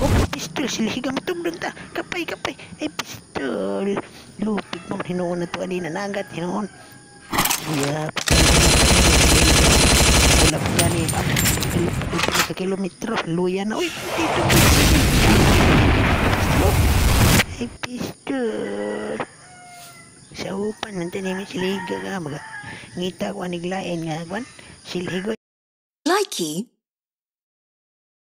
Oh, pistol sila higa matugdog ta. Kapay, kapay. Ay, pistol. Lupit mo. Hinoon na to. Anina nagat. Hinoon. Yeah. Wala pa gani. Ito ka kilometro. Luya na. Uy, dito. Ay, pistol. Sa upan, nanti namin sila higa ka. Maga. Ngita ko aniglain nga. Higa. Likey